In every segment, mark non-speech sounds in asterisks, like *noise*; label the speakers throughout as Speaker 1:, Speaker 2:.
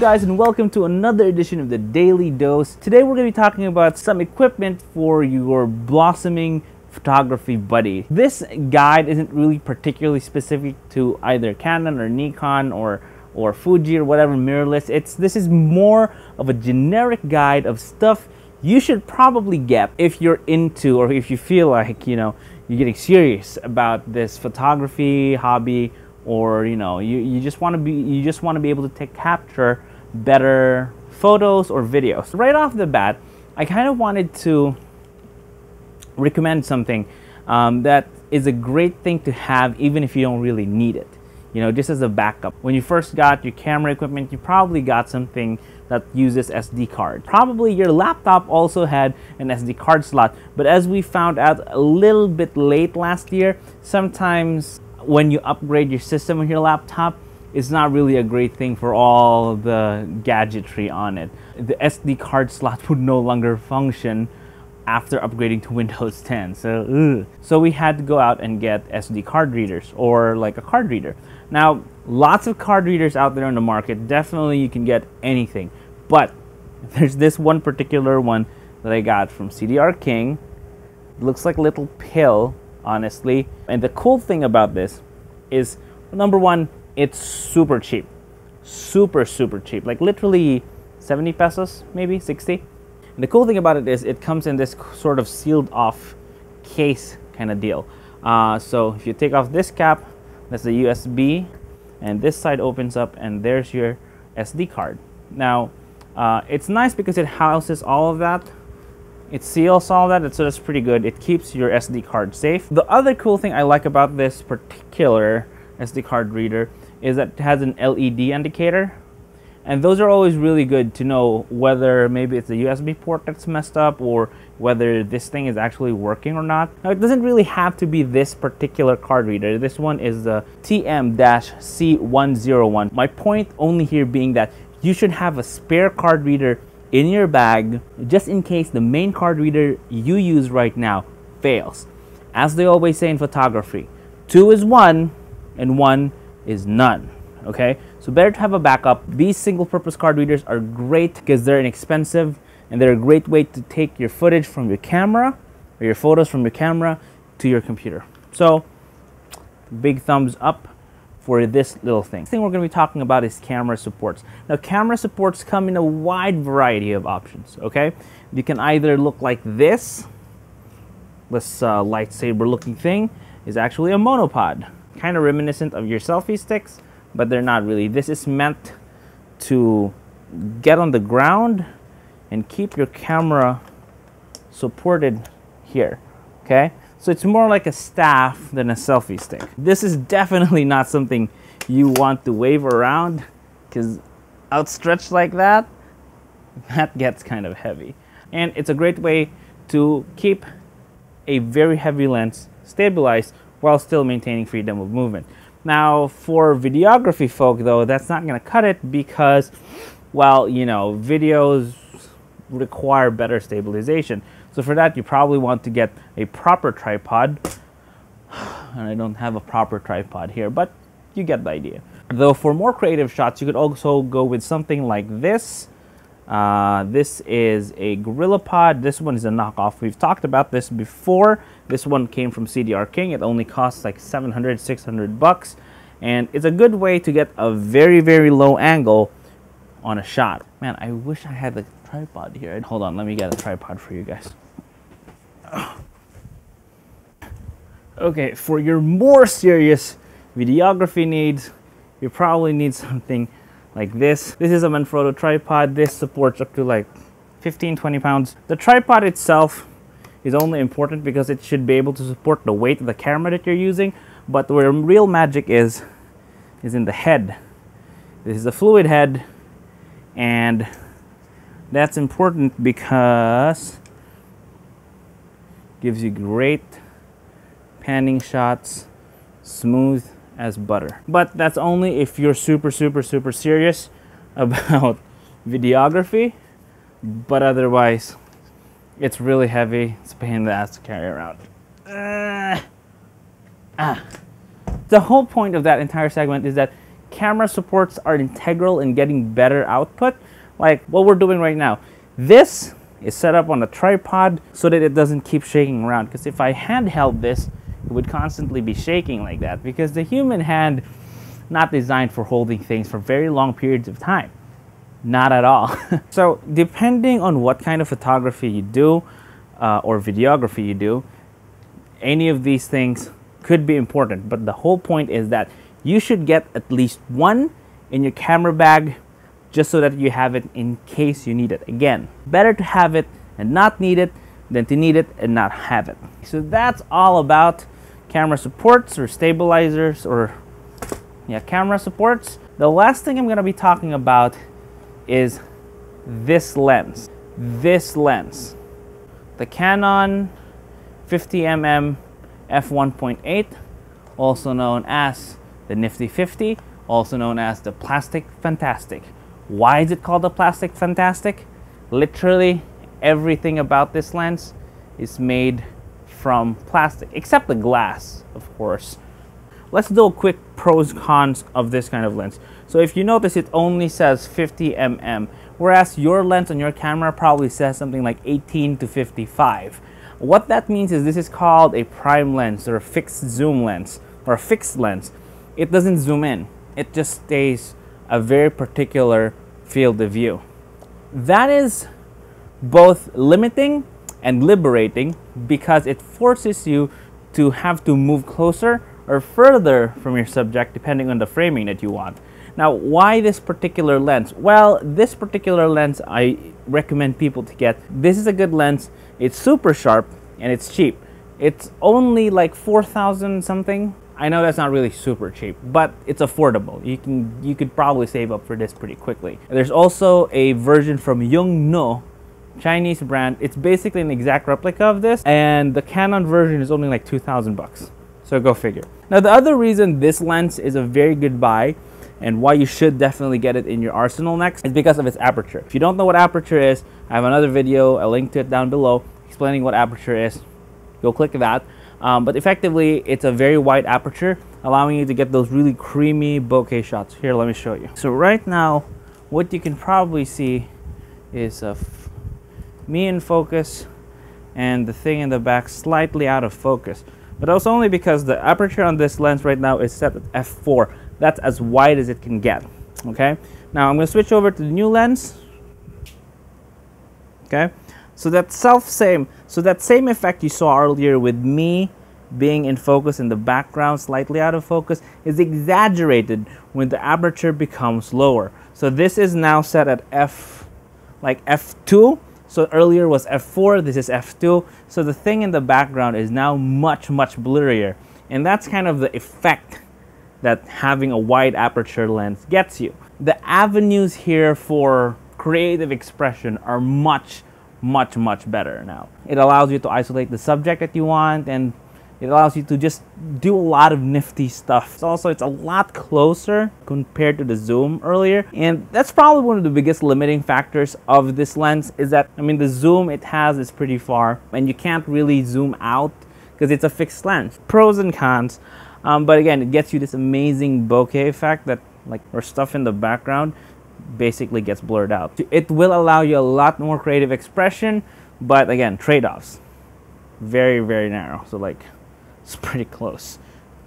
Speaker 1: guys and welcome to another edition of the Daily Dose. Today we're going to be talking about some equipment for your blossoming photography buddy. This guide isn't really particularly specific to either Canon or Nikon or or Fuji or whatever mirrorless. It's this is more of a generic guide of stuff you should probably get if you're into or if you feel like, you know, you're getting serious about this photography hobby or you know you, you just want to be you just want to be able to take capture better photos or videos. Right off the bat i kind of wanted to recommend something um, that is a great thing to have even if you don't really need it. You know just as a backup. When you first got your camera equipment you probably got something that uses SD card. Probably your laptop also had an SD card slot, but as we found out a little bit late last year, sometimes when you upgrade your system on your laptop, it's not really a great thing for all the gadgetry on it. The SD card slot *laughs* would no longer function after upgrading to Windows *laughs* 10. So, ugh. so we had to go out and get SD card readers or like a card reader. Now, lots of card readers out there in the market. Definitely, you can get anything, but *laughs* there's this one particular one that I got from CDR King. It looks like a little pill honestly. And the cool thing about this is number one, it's super cheap. Super, super cheap. Like literally 70 pesos, maybe 60. And the cool thing about it is it comes in this sort of sealed off case kind of deal. Uh, so if you take off this cap, that's the USB, and this side opens up, and there's your SD card. Now, uh, it's nice because it houses all of that it seals all that, so that's pretty good. It keeps your SD card safe. The other cool thing I like about this particular SD card reader is that it has an LED indicator. And those are always really good to know whether maybe it's the USB port that's messed up or whether this thing is actually working or not. Now, it doesn't really have to be this particular card reader. This one is the TM-C101. My point only here being that you should have a spare card reader in your bag just in case the main card reader you use right now fails. As they always say in photography, two is one and one is none. Okay, so better to have a backup. These single purpose card readers are great because they're inexpensive and they're a great way to take your footage from your camera or your photos from your camera to your computer. So, big thumbs up for this little thing. The thing we're going to be talking about is camera supports. Now camera supports come in a wide variety of options, okay? You can either look like this, this uh, lightsaber looking thing is actually a monopod, kind of reminiscent of your selfie sticks, but they're not really. This is meant to get on the ground and keep your camera supported here, okay? So it's more like a staff than a selfie stick. This is *laughs* definitely not something you want to wave around because outstretched like that, that gets kind of heavy. And it's a great way to keep a very heavy lens stabilized while still maintaining freedom of movement. Now, for videography folk, though, that's not going to cut it because, well, you know, videos require better stabilization. So for that, you probably want to get a proper tripod. *sighs* And I don't have a proper tripod here, but you get the idea. Though for more creative shots, you could also go with something like this. Uh, this is a GorillaPod. This one is a knockoff. We've talked about this before. This one came from CDR King. It only costs like 700, 600 bucks. And it's a good way to get a very, very low angle on a shot. Man, I wish I had the tripod here. Hold on, let me get a tripod for you guys. *sighs* Okay, for your more serious videography needs, you probably need something like this. This is a Manfrotto tripod. This supports up to like 15, 20 pounds. The tripod itself is only important because it should be able to support the weight of the camera that you're using. But where real magic is, is in the head. This is a fluid head and that's important because gives you great panning shots, smooth as butter. But that's only if you're super, super, super serious *laughs* about videography. But otherwise, it's really heavy. It's a pain in the ass to carry around. Uh, ah. The whole point of that entire segment is that camera supports are integral in getting better output, like what we're doing right now. This is set up on a tripod so that it doesn't keep shaking around. Because if I handheld this, would constantly be shaking like that because the human hand not designed for holding things for very long periods of time. Not at all. *laughs* so depending on what kind of photography you do uh, or videography you do, any of these things could be important. But the whole point is that you should get at least one in your camera bag just so that you have it in case you need it. Again, better to have it and not need it than to need it and not have it. So that's all about camera supports or stabilizers or yeah, camera supports. The last thing I'm going to be talking about is this lens. This lens. The Canon 50mm f1.8, also known as the Nifty 50, also known as the Plastic Fantastic. Why is it called the Plastic Fantastic? Literally everything about this lens is made from plastic, except the glass, of course. Let's do a quick pros cons of this kind of lens. So if you notice, it only says 50 mm, whereas your lens on your camera probably says something like 18 to 55. What that means is this is called a prime lens or a fixed zoom lens or a fixed lens. It doesn't zoom in. It just stays a very particular field of view. That is both limiting and liberating because it forces you to have to move closer or further from your subject depending on the framing that you want. Now, why this particular lens? Well, this particular lens I recommend people to get. This is a good lens. It's super sharp and it's cheap. It's only like 4,000 something I know that's not really super cheap, but it's affordable. You can you could probably save up for this pretty quickly. There's also a version from Yongnuo, Chinese brand. It's basically an exact replica of this, and the Canon version is only like 2,000 bucks. So go figure. Now the other reason this lens is a very good buy and why you should definitely get it in your arsenal next is because of its aperture. If you don't know what aperture is, I have another video, a link to it down below, explaining what aperture is. Go click that. Um, but effectively, it's a very wide aperture, allowing you to get those really creamy bokeh shots. Here, let me show you. So right now, what you can probably see is uh, me in focus and the thing in the back slightly out of focus. But that's only because the aperture on this lens right now is set at f4. That's as wide as it can get. Okay. Now I'm going to switch over to the new lens. Okay. So that self same, so that same effect you saw earlier with me being in focus in the background, slightly out of focus, is exaggerated when the aperture becomes lower. So this is now set at f, like f2. So earlier was f4, this is f2. So the thing in the background is now much, much blurrier. And that's kind of the effect that having a wide aperture lens gets you. The avenues here for creative expression are much, much, much better now. It allows you to isolate the subject that you want and it allows you to just do a lot of nifty stuff. It's also, it's a lot closer compared to the zoom earlier. And that's probably one of the biggest limiting factors of this lens is that, I mean, the zoom it has is pretty far and you can't really zoom out because it's a fixed lens. Pros and cons. Um, but again, it gets you this amazing bokeh effect that like, or stuff in the background basically gets blurred out. It will allow you a lot more creative expression, but again, trade-offs. Very, very narrow. So like, it's pretty close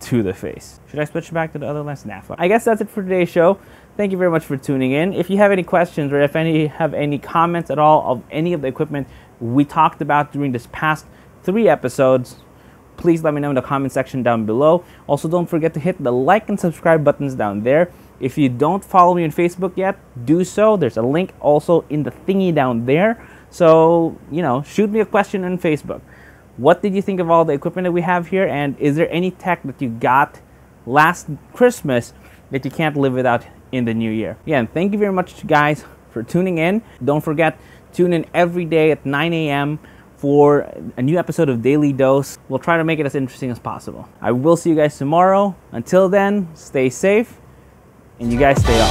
Speaker 1: to the face. Should I switch back to the other lens? Nah, I guess that's it for today's show. Thank you very much for tuning in. If you have any questions or if any have any comments at all of any of the equipment we talked about during this past three episodes, please let me know in the comment section down below. Also, don't forget to hit the like and subscribe buttons down there. If you don't follow me on Facebook yet, do so. There's a link also in the thingy down there. So, you know, shoot me a question on Facebook. What did you think of all the equipment that we have here? And is there any tech that you got last Christmas that you can't live without in the new year? Again, thank you very much, guys, for tuning in. Don't forget, tune in every day at 9 a.m. for a new episode of Daily Dose. We'll try to make it as interesting as possible. I will see you guys tomorrow. Until then, stay safe and you guys stay on.